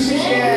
Yeah.